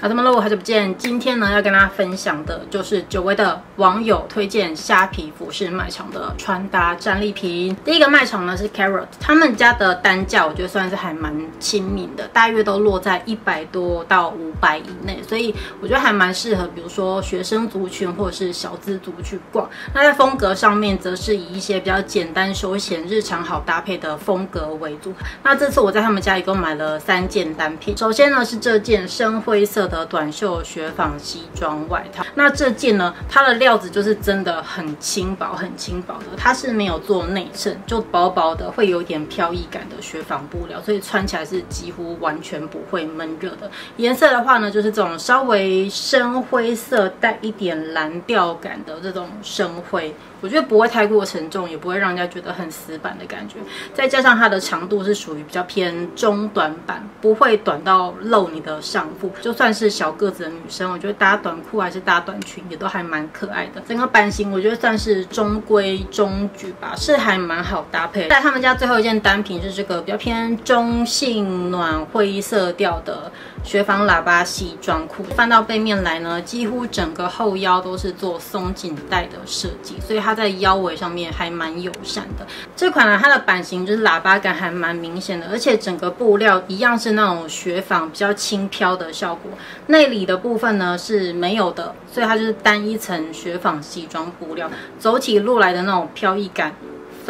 好好久不见。今天呢，要跟大家分享的就是久违的网友推荐虾皮服饰卖场的穿搭战利品。第一个卖场呢是 Carrot，他们家的单价我觉得算是还蛮亲民的，大约都落在一百多到五百以内，所以我觉得还蛮适合，比如说学生族群或者是小资族去逛。那在风格上面，则是以一些比较简单、休闲、日常好搭配的风格为主。那这次我在他们家一共买了三件单品，首先呢是这件深灰色。的短短袖雪纺西装外套，那这件呢，它的料子就是真的很轻薄，很轻薄的，它是没有做内衬，就薄薄的，会有点飘逸感的雪纺布料，所以穿起来是几乎完全不会闷热的。颜色的话呢，就是这种稍微深灰色，带一点蓝调感的这种深灰。我觉得不会太过沉重，也不会让人家觉得很死板的感觉。再加上它的长度是属于比较偏中短版，不会短到露你的上腹。就算是小个子的女生，我觉得搭短裤还是搭短裙也都还蛮可爱的。整个版型我觉得算是中规中矩吧，是还蛮好搭配。在他们家最后一件单品是这个比较偏中性暖灰色调的雪纺喇叭西装裤。翻到背面来呢，几乎整个后腰都是做松紧带的设计，所以它。它在腰围上面还蛮友善的，这款呢，它的版型就是喇叭感还蛮明显的，而且整个布料一样是那种雪纺比较轻飘的效果，内里的部分呢是没有的，所以它就是单一层雪纺西装布料，走起路来的那种飘逸感。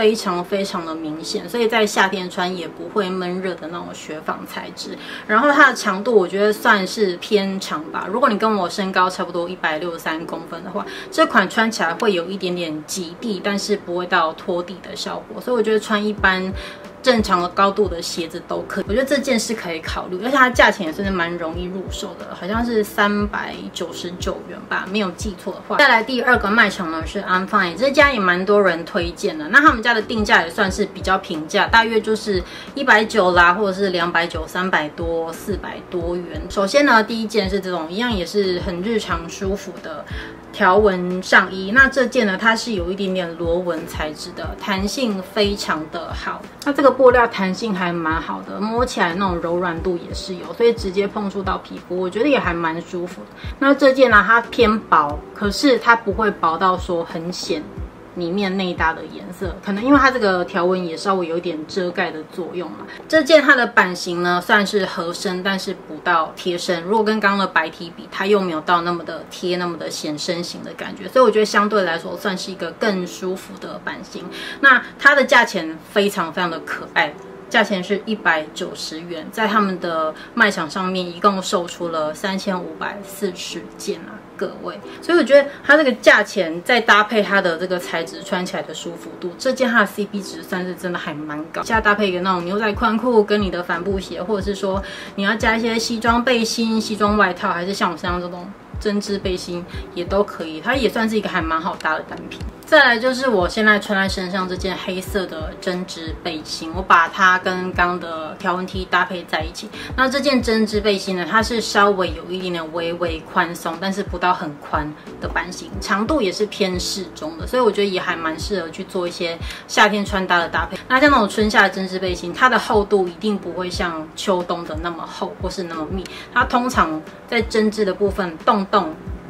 非常非常的明显，所以在夏天穿也不会闷热的那种雪纺材质。然后它的长度我觉得算是偏长吧。如果你跟我身高差不多一百六十三公分的话，这款穿起来会有一点点挤地，但是不会到拖地的效果。所以我觉得穿一般。正常的高度的鞋子都可以，我觉得这件是可以考虑，而且它价钱也算是蛮容易入手的，好像是三百九十九元吧，没有记错的话。再来第二个卖场呢是 I'm Fine，这家也蛮多人推荐的，那他们家的定价也算是比较平价，大约就是一百九啦，或者是两百九、三百多、四百多元。首先呢，第一件是这种一样也是很日常舒服的。条纹上衣，那这件呢，它是有一点点螺纹材质的，弹性非常的好。那这个布料弹性还蛮好的，摸起来那种柔软度也是有，所以直接碰触到皮肤，我觉得也还蛮舒服。那这件呢，它偏薄，可是它不会薄到说很显。里面内搭的颜色，可能因为它这个条纹也稍微有点遮盖的作用嘛。这件它的版型呢算是合身，但是不到贴身。如果跟刚刚的白 T 比，它又没有到那么的贴，那么的显身型的感觉。所以我觉得相对来说算是一个更舒服的版型。那它的价钱非常非常的可爱。价钱是一百九十元，在他们的卖场上面一共售出了三千五百四十件啊，各位。所以我觉得它这个价钱再搭配它的这个材质，穿起来的舒服度，这件它的 CP 值算是真的还蛮高。再搭配一个那种牛仔宽裤，跟你的帆布鞋，或者是说你要加一些西装背心、西装外套，还是像我身上这种针织背心，也都可以。它也算是一个还蛮好搭的单品。再来就是我现在穿在身上这件黑色的针织背心，我把它跟刚的条纹 T 搭配在一起。那这件针织背心呢，它是稍微有一点点微微宽松，但是不到很宽的版型，长度也是偏适中的，所以我觉得也还蛮适合去做一些夏天穿搭的搭配。那像那种春夏的针织背心，它的厚度一定不会像秋冬的那么厚或是那么密，它通常在针织的部分洞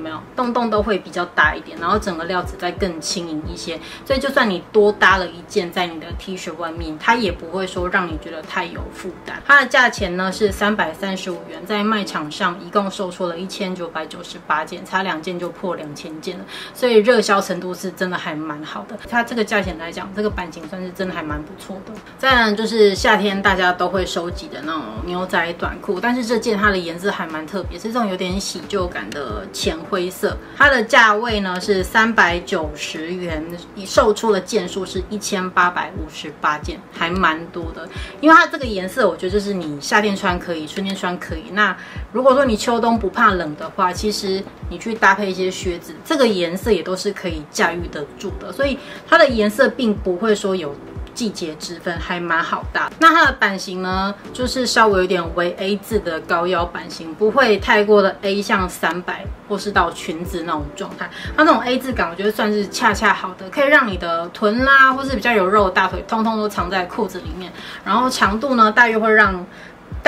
洞。没有洞洞都会比较大一点，然后整个料子再更轻盈一些，所以就算你多搭了一件在你的 T 恤外面，它也不会说让你觉得太有负担。它的价钱呢是三百三十五元，在卖场上一共售出了一千九百九十八件，差两件就破两千件了，所以热销程度是真的还蛮好的。它这个价钱来讲，这个版型算是真的还蛮不错的。再来就是夏天大家都会收集的那种牛仔短裤，但是这件它的颜色还蛮特别，是这种有点喜旧感的浅。灰色，它的价位呢是三百九十元，售出的件数是一千八百五十八件，还蛮多的。因为它这个颜色，我觉得就是你夏天穿可以，春天穿可以。那如果说你秋冬不怕冷的话，其实你去搭配一些靴子，这个颜色也都是可以驾驭得住的。所以它的颜色并不会说有。季节之分还蛮好搭，那它的版型呢，就是稍微有点为 A 字的高腰版型，不会太过的 A 像三百或是到裙子那种状态。它那种 A 字感，我觉得算是恰恰好的，可以让你的臀啦，或是比较有肉的大腿，通通都藏在裤子里面。然后长度呢，大约会让。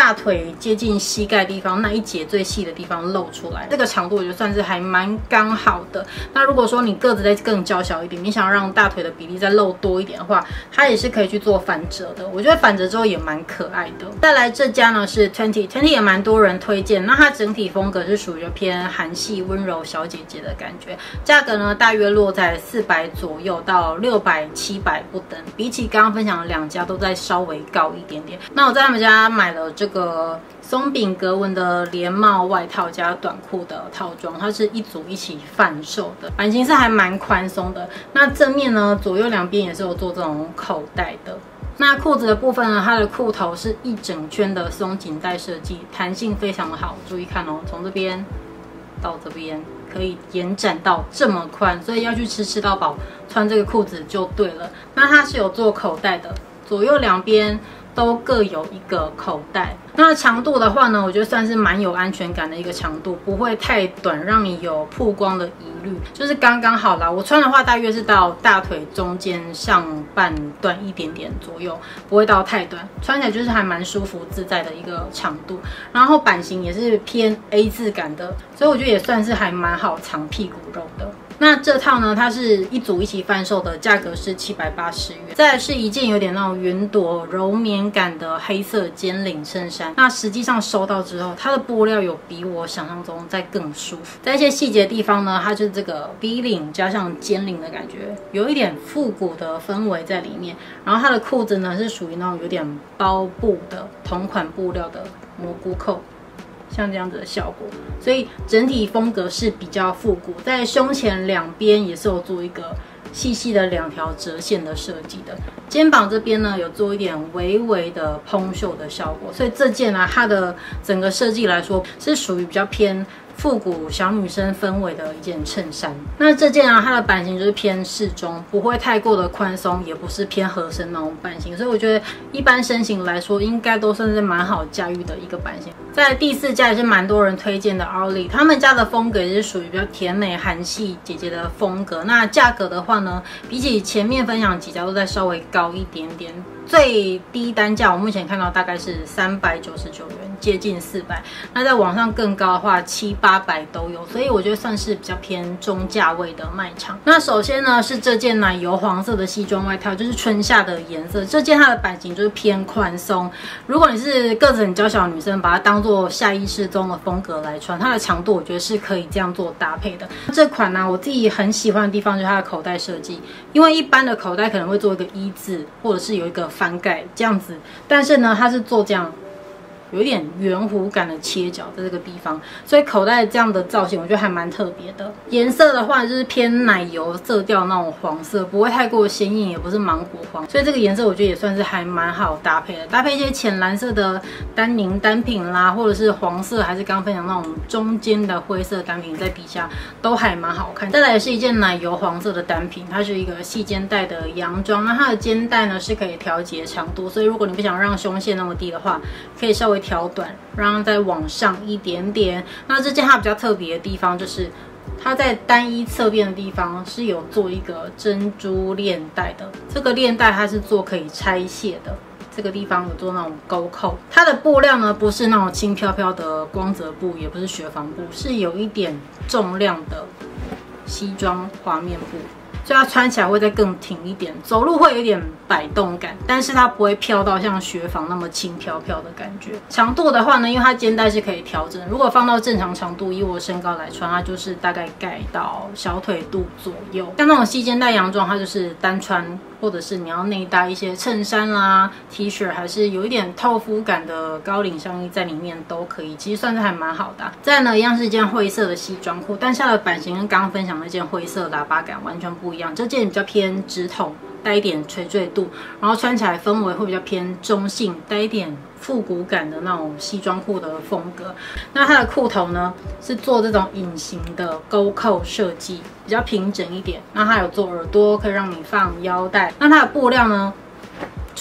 大腿接近膝盖地方那一节最细的地方露出来。这个长度我觉得算是还蛮刚好的。那如果说你个子再更娇小一点，你想要让大腿的比例再露多一点的话，它也是可以去做反折的。我觉得反折之后也蛮可爱的。再来这家呢是 Twenty，Twenty 也蛮多人推荐。那它整体风格是属于偏韩系温柔小姐姐的感觉，价格呢大约落在四百左右到六百七百不等。比起刚刚分享的两家都在稍微高一点点。那我在他们家买了这个个松饼格纹的连帽外套加短裤的套装，它是一组一起贩售的，版型是还蛮宽松的。那正面呢，左右两边也是有做这种口袋的。那裤子的部分呢，它的裤头是一整圈的松紧带设计，弹性非常的好。注意看哦，从这边到这边可以延展到这么宽，所以要去吃吃到饱，穿这个裤子就对了。那它是有做口袋的，左右两边。都各有一个口袋，那长度的话呢，我觉得算是蛮有安全感的一个长度，不会太短，让你有曝光的疑虑，就是刚刚好啦。我穿的话大约是到大腿中间上半段一点点左右，不会到太短，穿起来就是还蛮舒服自在的一个长度。然后版型也是偏 A 字感的，所以我觉得也算是还蛮好藏屁股肉的。那这套呢，它是一组一起贩售的，价格是七百八十元。再是一件有点那种云朵柔绵感的黑色尖领衬衫。那实际上收到之后，它的布料有比我想象中再更舒服。在一些细节地方呢，它就是这个 V 领加上尖领的感觉，有一点复古的氛围在里面。然后它的裤子呢，是属于那种有点包布的同款布料的蘑菇扣。像这样子的效果，所以整体风格是比较复古，在胸前两边也是有做一个细细的两条折线的设计的，肩膀这边呢有做一点微微的蓬袖的效果，所以这件呢它的整个设计来说是属于比较偏。复古小女生氛围的一件衬衫，那这件啊，它的版型就是偏适中，不会太过的宽松，也不是偏合身那种版型，所以我觉得一般身形来说，应该都算是蛮好驾驭的一个版型。在第四家也是蛮多人推荐的 Olly，他们家的风格也是属于比较甜美韩系姐姐的风格。那价格的话呢，比起前面分享几家都在稍微高一点点。最低单价我目前看到大概是三百九十九元，接近四百。那在网上更高的话，七八百都有，所以我觉得算是比较偏中价位的卖场。那首先呢是这件奶油黄色的西装外套，就是春夏的颜色。这件它的版型就是偏宽松。如果你是个子很娇小的女生，把它当做下衣式中的风格来穿，它的长度我觉得是可以这样做搭配的。这款呢，我自己很喜欢的地方就是它的口袋设计，因为一般的口袋可能会做一个一字，或者是有一个。翻盖这样子，但是呢，它是做这样。有一点圆弧感的切角在这个地方，所以口袋这样的造型我觉得还蛮特别的。颜色的话就是偏奶油色调那种黄色，不会太过鲜艳，也不是芒果黄，所以这个颜色我觉得也算是还蛮好搭配的。搭配一些浅蓝色的丹宁单品啦，或者是黄色，还是刚分享那种中间的灰色单品在底下都还蛮好看。再来也是一件奶油黄色的单品，它是一个细肩带的洋装，那它的肩带呢是可以调节长度，所以如果你不想让胸线那么低的话，可以稍微。调短，让它再往上一点点。那这件它比较特别的地方，就是它在单一侧边的地方是有做一个珍珠链带的。这个链带它是做可以拆卸的，这个地方有做那种钩扣。它的布料呢，不是那种轻飘飘的光泽布，也不是雪纺布，是有一点重量的西装滑面布。所以它穿起来会再更挺一点，走路会有点摆动感，但是它不会飘到像雪纺那么轻飘飘的感觉。长度的话呢，因为它肩带是可以调整，如果放到正常长度，以我身高来穿，它就是大概盖到小腿肚左右。像那种细肩带洋装，它就是单穿。或者是你要内搭一些衬衫啦、T 恤，还是有一点透肤感的高领上衣在里面都可以，其实算是还蛮好的。再呢，一样是一件灰色的西装裤，但下的版型跟刚刚分享那件灰色喇叭感完全不一样。这件比较偏直筒，带一点垂坠度，然后穿起来氛围会比较偏中性，带一点。复古感的那种西装裤的风格，那它的裤头呢是做这种隐形的钩扣设计，比较平整一点。那它有做耳朵，可以让你放腰带。那它的布料呢？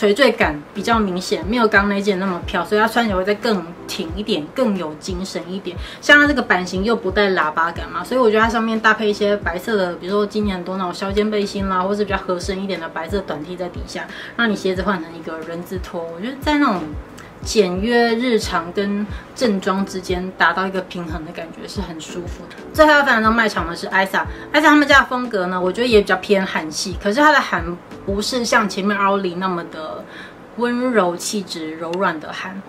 垂坠感比较明显，没有刚那件那么飘，所以它穿起来会再更挺一点，更有精神一点。像它这个版型又不带喇叭感嘛，所以我觉得它上面搭配一些白色的，比如说今年很多那种削肩背心啦，或是比较合身一点的白色短 T 在底下，让你鞋子换成一个人字拖，我觉得在那种简约日常跟正装之间达到一个平衡的感觉，是很舒服的。最后要分享到卖场的是艾莎，艾莎他们家的风格呢，我觉得也比较偏韩系，可是它的韩不是像前面奥利那么的温柔气质、柔软的韩，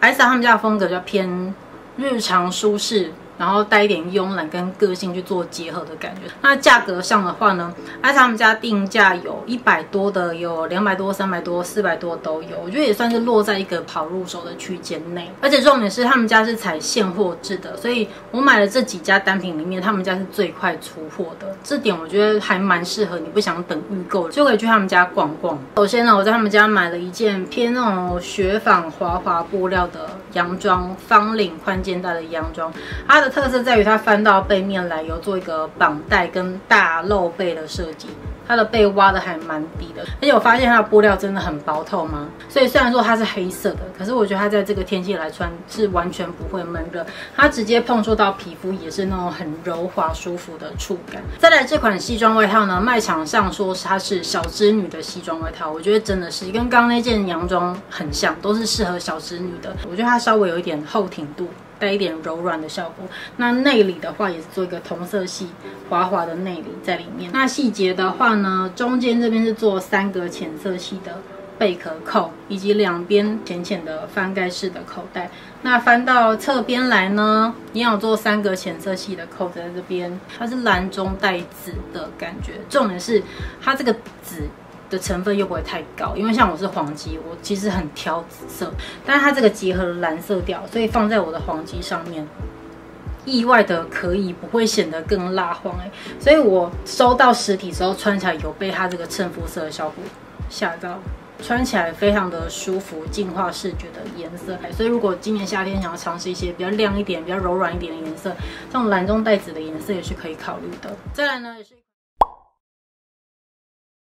艾莎他们家的风格就偏日常舒适。然后带一点慵懒跟个性去做结合的感觉。那价格上的话呢，艾莎他们家定价有一百多的，有两百多、三百多、四百多都有。我觉得也算是落在一个跑入手的区间内。而且重点是他们家是采现货制的，所以我买了这几家单品里面，他们家是最快出货的。这点我觉得还蛮适合你不想等预购就可以去他们家逛逛。首先呢，我在他们家买了一件偏那种雪纺滑滑布料的洋装，方领宽肩带的洋装，它的。特色在于它翻到背面来有做一个绑带跟大露背的设计，它的背挖的还蛮低的，而且我发现它的布料真的很薄透吗？所以虽然说它是黑色的，可是我觉得它在这个天气来穿是完全不会闷热，它直接碰触到皮肤也是那种很柔滑舒服的触感。再来这款西装外套呢，卖场上说它是小织女的西装外套，我觉得真的是跟刚刚那件洋装很像，都是适合小织女的。我觉得它稍微有一点厚挺度。带一点柔软的效果。那内里的话也是做一个同色系滑滑的内里在里面。那细节的话呢，中间这边是做三个浅色系的贝壳扣，以及两边浅浅的翻盖式的口袋。那翻到侧边来呢，一样做三个浅色系的扣子在这边，它是蓝中带紫的感觉。重点是它这个紫。的成分又不会太高，因为像我是黄肌，我其实很挑紫色，但是它这个结合了蓝色调，所以放在我的黄肌上面，意外的可以不会显得更蜡黄哎，所以我收到实体时候穿起来有被它这个衬肤色的效果吓到，穿起来非常的舒服，净化视觉的颜色，所以如果今年夏天想要尝试一些比较亮一点、比较柔软一点的颜色，这种蓝中带紫的颜色也是可以考虑的。再来呢也是。